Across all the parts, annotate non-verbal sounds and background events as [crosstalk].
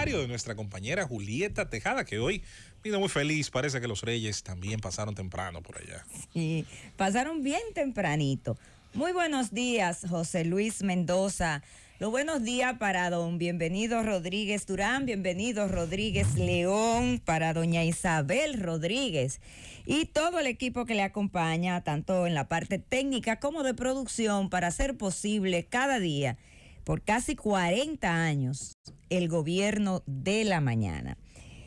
de nuestra compañera Julieta Tejada, que hoy vino muy feliz. Parece que los Reyes también pasaron temprano por allá. Sí, pasaron bien tempranito. Muy buenos días, José Luis Mendoza. Los buenos días para don Bienvenido Rodríguez Durán, bienvenido Rodríguez León, para doña Isabel Rodríguez y todo el equipo que le acompaña, tanto en la parte técnica como de producción, para hacer posible cada día, por casi 40 años, el gobierno de la mañana.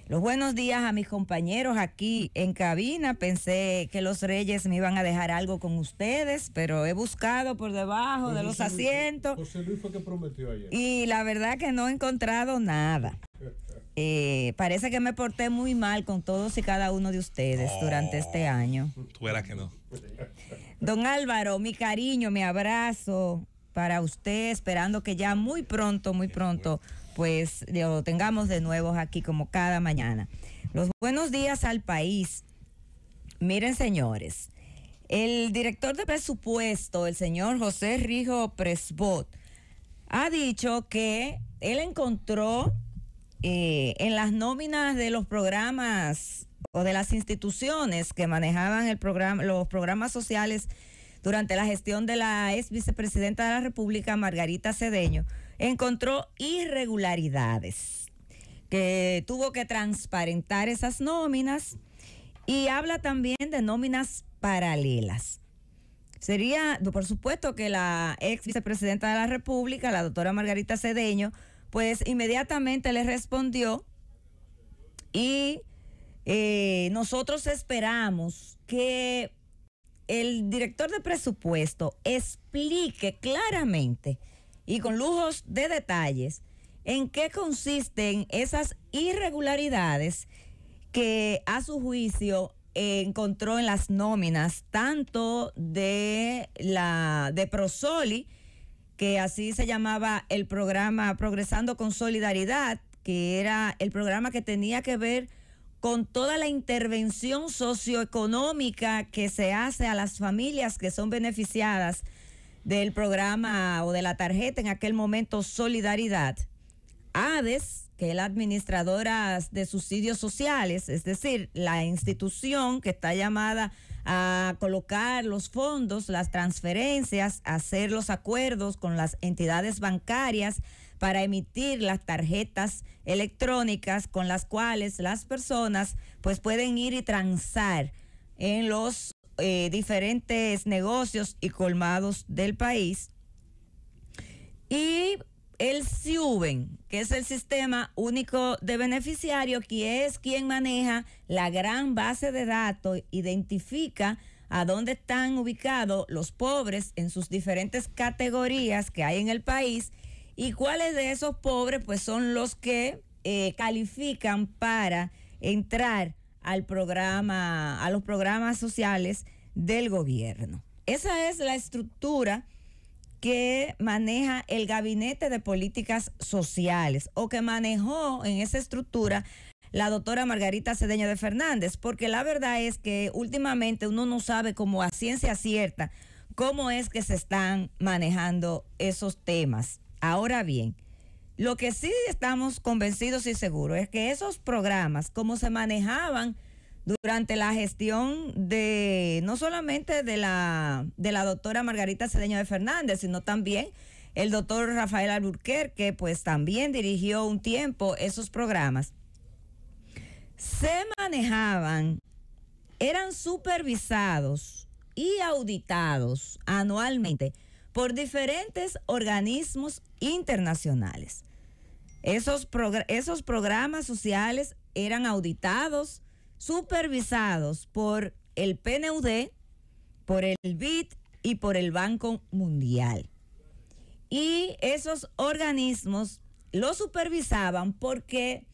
Los buenos días a mis compañeros aquí en cabina. Pensé que los reyes me iban a dejar algo con ustedes, pero he buscado por debajo José de los Luis- asientos José Luis fue que prometió ayer. y la verdad que no he encontrado nada. [laughs] Eh, parece que me porté muy mal con todos y cada uno de ustedes durante este año. Tú que no. Don Álvaro, mi cariño, mi abrazo para usted, esperando que ya muy pronto, muy pronto, pues lo tengamos de nuevo aquí como cada mañana. Los buenos días al país. Miren, señores, el director de presupuesto, el señor José Rijo Presbot, ha dicho que él encontró eh, en las nóminas de los programas o de las instituciones que manejaban el programa, los programas sociales durante la gestión de la ex vicepresidenta de la República, Margarita Cedeño, encontró irregularidades, que tuvo que transparentar esas nóminas y habla también de nóminas paralelas. Sería, por supuesto, que la ex vicepresidenta de la República, la doctora Margarita Cedeño, pues inmediatamente le respondió y eh, nosotros esperamos que el director de presupuesto explique claramente y con lujos de detalles en qué consisten esas irregularidades que a su juicio encontró en las nóminas tanto de la de Prosoli que así se llamaba el programa Progresando con Solidaridad, que era el programa que tenía que ver con toda la intervención socioeconómica que se hace a las familias que son beneficiadas del programa o de la tarjeta en aquel momento Solidaridad. ADES, que es la administradora de subsidios sociales, es decir, la institución que está llamada a colocar los fondos, las transferencias, hacer los acuerdos con las entidades bancarias para emitir las tarjetas electrónicas con las cuales las personas pues pueden ir y transar en los eh, diferentes negocios y colmados del país. Y el SIUBEN, que es el Sistema Único de Beneficiario, que es quien maneja la gran base de datos, identifica a dónde están ubicados los pobres en sus diferentes categorías que hay en el país y cuáles de esos pobres pues son los que eh, califican para entrar al programa, a los programas sociales del gobierno. Esa es la estructura que maneja el Gabinete de Políticas Sociales o que manejó en esa estructura la doctora Margarita Cedeño de Fernández, porque la verdad es que últimamente uno no sabe como a ciencia cierta cómo es que se están manejando esos temas. Ahora bien, lo que sí estamos convencidos y seguros es que esos programas, como se manejaban durante la gestión de no solamente de la de la doctora Margarita Cedeño de Fernández, sino también el doctor Rafael Alburquerque, que pues también dirigió un tiempo esos programas, se manejaban, eran supervisados y auditados anualmente por diferentes organismos internacionales. Esos, esos programas sociales eran auditados, supervisados por el PNUD, por el BID y por el Banco Mundial. Y esos organismos lo supervisaban porque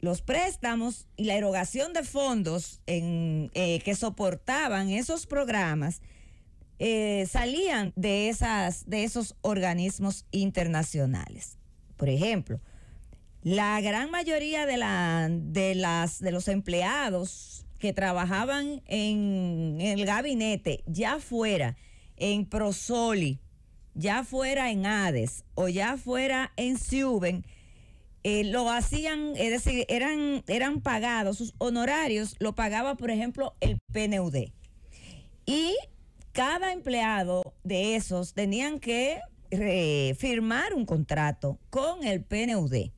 los préstamos y la erogación de fondos eh, que soportaban esos programas eh, salían de, esas, de esos organismos internacionales. Por ejemplo, la gran mayoría de, de, las, de los empleados que trabajaban en, el gabinete, ya fuera en Prosoli, ya fuera en ADES o ya fuera en Siuben, eh, lo hacían, es decir, eran, eran pagados, sus honorarios lo pagaba, por ejemplo, el PNUD. Y cada empleado de esos tenían que firmar un contrato con el PNUD.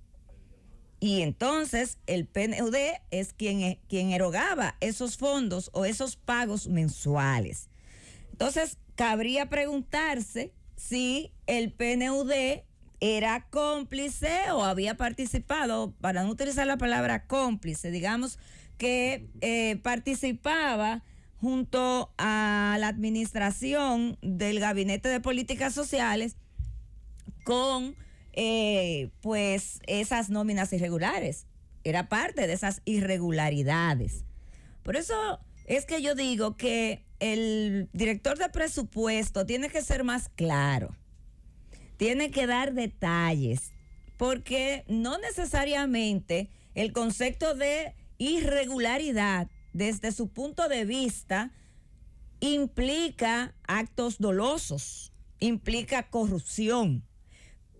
Y entonces el PNUD es quien, quien erogaba esos fondos o esos pagos mensuales. Entonces, cabría preguntarse si el PNUD era cómplice o había participado, para no utilizar la palabra cómplice, digamos que eh, participaba junto a la administración del Gabinete de Políticas Sociales con eh, pues esas nóminas irregulares. Era parte de esas irregularidades. Por eso es que yo digo que el director de presupuesto tiene que ser más claro, tiene que dar detalles, porque no necesariamente el concepto de irregularidad desde su punto de vista, implica actos dolosos, implica corrupción.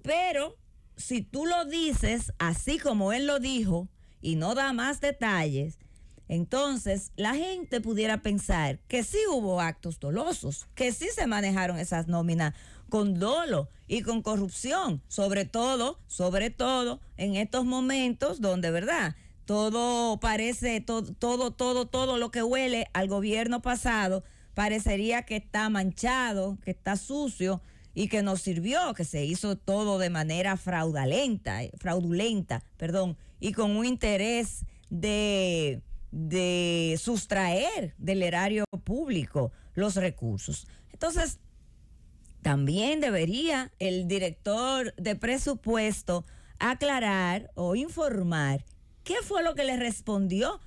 Pero si tú lo dices así como él lo dijo y no da más detalles, entonces la gente pudiera pensar que sí hubo actos dolosos, que sí se manejaron esas nóminas con dolo y con corrupción, sobre todo, sobre todo en estos momentos donde, ¿verdad? Todo parece, todo, todo, todo, todo lo que huele al gobierno pasado parecería que está manchado, que está sucio y que no sirvió, que se hizo todo de manera fraudulenta, eh, fraudulenta, perdón, y con un interés de, de sustraer del erario público los recursos. Entonces, también debería el director de presupuesto aclarar o informar ¿Qué fue lo que le respondió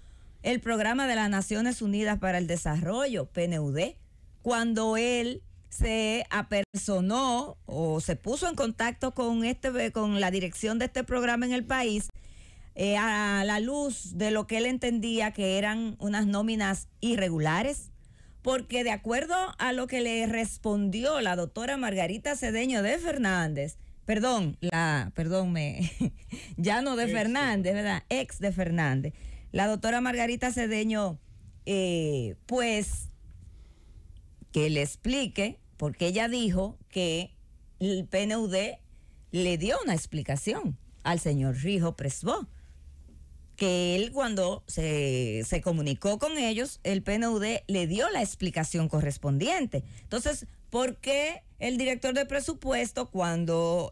el programa de las Naciones Unidas para el Desarrollo, PNUD, cuando él se apersonó o se puso en contacto con este con la dirección de este programa en el país eh, a la luz de lo que él entendía que eran unas nóminas irregulares porque de acuerdo a lo que le respondió la doctora Margarita Cedeño de Fernández perdón, la, perdón, me, [laughs] ya no de Fernández, ¿verdad? Ex de Fernández. La doctora Margarita Cedeño, eh, pues, que le explique, porque ella dijo que el PNUD le dio una explicación al señor Rijo Presbó, que él cuando se, se comunicó con ellos, el PNUD le dio la explicación correspondiente. Entonces, ¿por qué el director de presupuesto cuando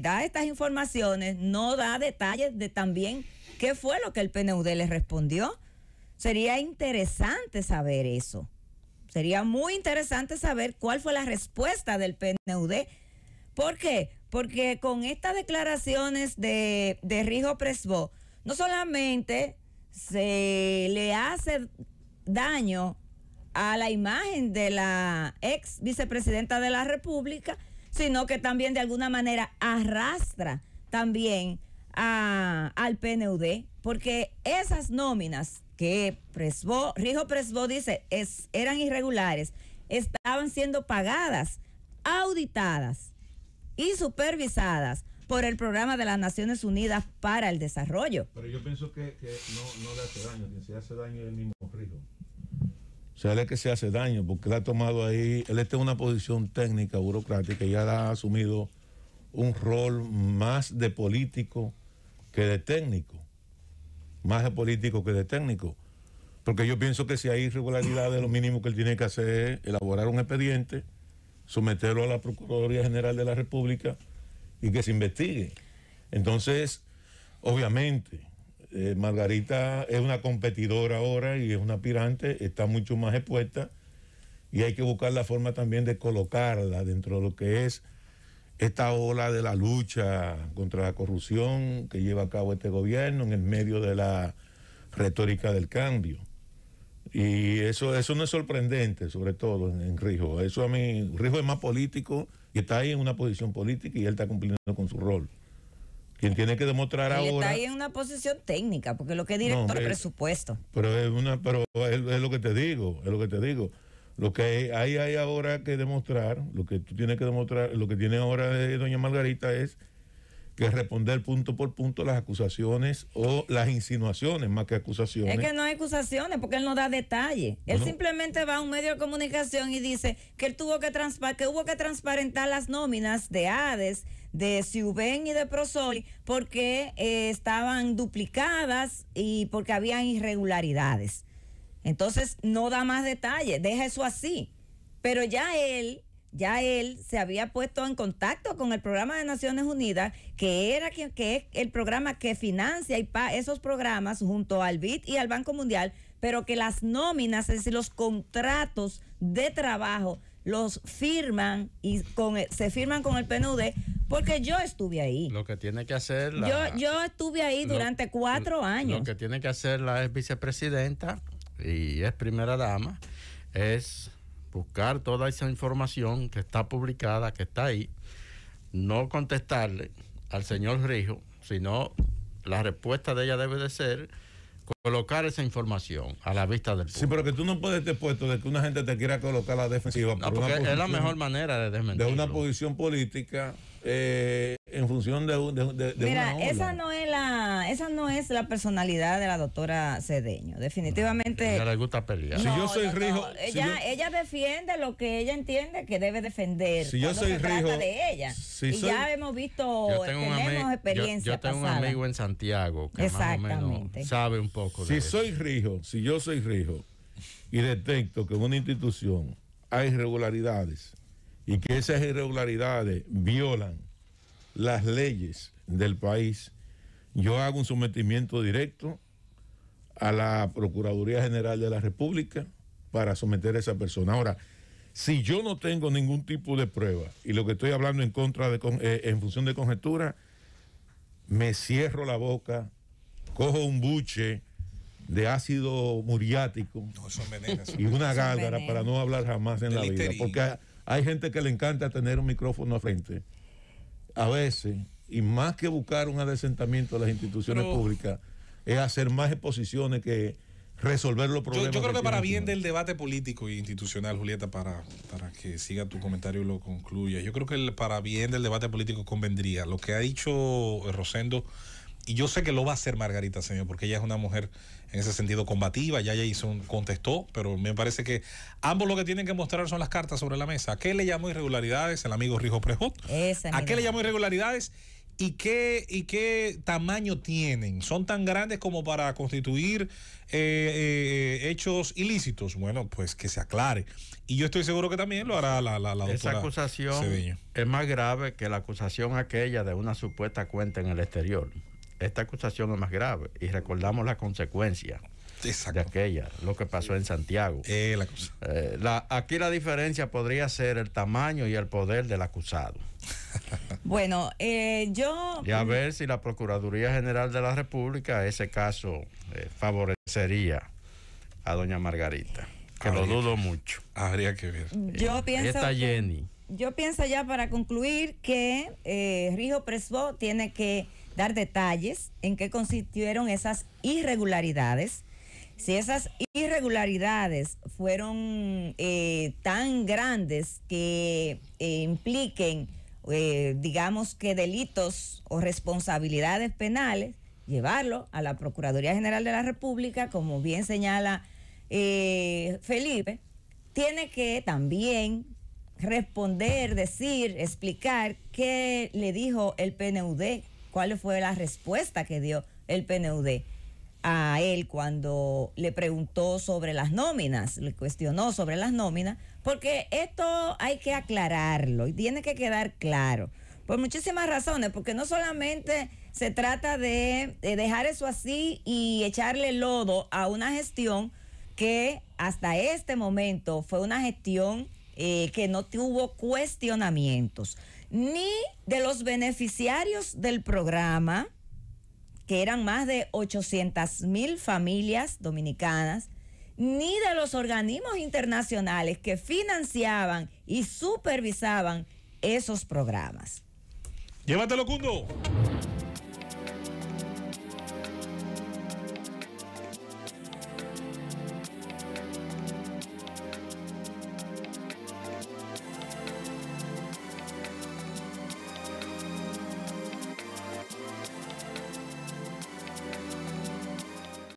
da estas informaciones no da detalles de también qué fue lo que el PNUD le respondió. Sería interesante saber eso. Sería muy interesante saber cuál fue la respuesta del PNUD. ¿Por qué? Porque con estas declaraciones de, de Rijo Presbo, no solamente se le hace daño a la imagen de la ex vicepresidenta de la República, sino que también de alguna manera arrastra también al PNUD, porque esas nóminas que Presbo, Rijo Presbo dice es, eran irregulares, estaban siendo pagadas, auditadas y supervisadas por el programa de las Naciones Unidas para el Desarrollo. Pero yo pienso que, no, no, le hace daño, que se hace daño el mismo Rijo. O sea, él es que se hace daño porque él ha tomado ahí, él está en una posición técnica, burocrática y ya ha asumido un rol más de político que de técnico. Más de político que de técnico. Porque yo pienso que si hay irregularidades, lo mínimo que él tiene que hacer es elaborar un expediente, someterlo a la Procuraduría General de la República y que se investigue. Entonces, obviamente, eh, Margarita es una competidora ahora y es una aspirante, está mucho más expuesta y hay que buscar la forma también de colocarla dentro de lo que es esta ola de la lucha contra la corrupción que lleva a cabo este gobierno en el medio de la retórica del cambio. Y eso, eso no es sorprendente, sobre todo en, en Rijo. Eso a mí, Rijo es más político y está ahí en una posición política y él está cumpliendo con su rol. Quien tiene que demostrar ahora. Está ahí en una posición técnica, porque lo que es director de presupuesto. Pero es una, pero es, lo que te digo, es lo que te digo. Lo que hay, hay ahora que demostrar, lo que tú tienes que demostrar, lo que tiene ahora doña Margarita es que responder punto por punto las acusaciones o las insinuaciones más que acusaciones. Es que no hay acusaciones porque él no da detalles. Él simplemente va a un medio de comunicación y dice que él tuvo que que hubo que transparentar las nóminas de ADES, de Siuben y de Prosoli porque eh, estaban duplicadas y porque habían irregularidades. Entonces no da más detalles, deja eso así. Pero ya él, ya él se había puesto en contacto con el programa de Naciones Unidas, que era que, que es el programa que financia y pa- esos programas junto al BID y al Banco Mundial, pero que las nóminas, es decir, los contratos de trabajo los firman y con se firman con el PNUD porque yo estuve ahí. Lo que tiene que hacer la, Yo, yo estuve ahí lo- durante cuatro años. Lo que tiene que hacer la ex vicepresidenta y es primera dama es buscar toda esa información que está publicada, que está ahí, no contestarle al señor Rijo, sino la respuesta de ella debe de ser colocar esa información a la vista del Sí, público. pero que tú no puedes estar puesto de que una gente te quiera colocar a la defensiva No, por una porque es la mejor manera de de desmentirlo. una posición política eh, en función de, un- de- de- de Mira, una esa no es la, esa no es la personalidad de la doctora Cedeño. Definitivamente. A ella le gusta pelear. Si yo soy Rijo, si ella, yo- ella defiende lo que ella entiende que debe defender. Si yo soy se trata Rijo, de ella. si y soy- ya hemos visto, Yo tengo, un, tenemos ami- experiencia. yo, yo tengo un amigo en Santiago que más o Exactamente. menos sabe un poco de Si eso. soy rijo, si yo soy rijo y detecto que en una institución hay irregularidades y que esas irregularidades violan las leyes del país, yo hago un sometimiento directo a la Procuraduría General de la República para someter a esa persona. Ahora, si yo no tengo ningún tipo de prueba y lo que estoy hablando en contra de eh, en función de conjetura, me cierro la boca, cojo un buche de ácido muriático No, y una gárgara para no hablar jamás en la vida. Porque hay gente que le encanta tener un micrófono a frente. A veces, y más que buscar un adesentamiento de las instituciones Pero- públicas, es hacer más exposiciones que resolver los problemas. yo creo que para tiene bien del debate político e institucional, Julieta, para, para que siga tu comentario y lo concluya, yo creo que el- para bien del debate político convendría lo que ha dicho eh, Rosendo, y yo sé que lo va a hacer Margarita, señor, porque ella es una mujer en ese sentido combativa, ya ella hizo un, contestó, pero me parece que ambos lo que tienen que mostrar son las cartas sobre la mesa. ¿A qué le llamó irregularidades el amigo Rijo Prejot? Ese, ¿A qué le llamo irregularidades? ¿Y qué, ¿Y qué tamaño tienen? ¿Son tan grandes como para constituir eh, eh, hechos ilícitos? Bueno, pues que se aclare. Y yo estoy seguro que también lo hará la, la, la Esa doctora acusación Cedeño. es más grave que la acusación aquella de una supuesta cuenta en el exterior. Esta acusación es más grave y recordamos las consecuencias de aquella, lo que pasó en Santiago. Eh, la cosa. Eh, la- aquí la diferencia podría ser el tamaño y el poder del acusado. [laughs] Bueno, eh, yo. Y a ver si la Procuraduría General de la República ese caso eh, favorecería a doña Margarita, que lo dudo mucho. Habría que ver. Yo pienso. está que- Jenny. Yo pienso ya para concluir que eh, Rijo Presbo tiene que dar detalles en qué consistieron esas irregularidades. Si esas irregularidades fueron eh, tan grandes que eh, impliquen, eh, digamos que delitos o responsabilidades penales, llevarlo a la Procuraduría General de la República, como bien señala Felipe, tiene que también responder, decir, explicar qué le dijo el PNUD, cuál fue la respuesta que dio el PNUD a él cuando le preguntó sobre las nóminas, le cuestionó sobre las nóminas, porque esto hay que aclararlo y tiene que quedar claro. Por muchísimas razones, porque no solamente se trata de, de dejar eso así y echarle lodo a una gestión que hasta este momento fue una gestión eh, que no tuvo cuestionamientos, ni de los beneficiarios del programa, que eran más de 800 mil familias dominicanas, ni de los organismos internacionales que financiaban y supervisaban esos programas. Llévatelo, Cundo.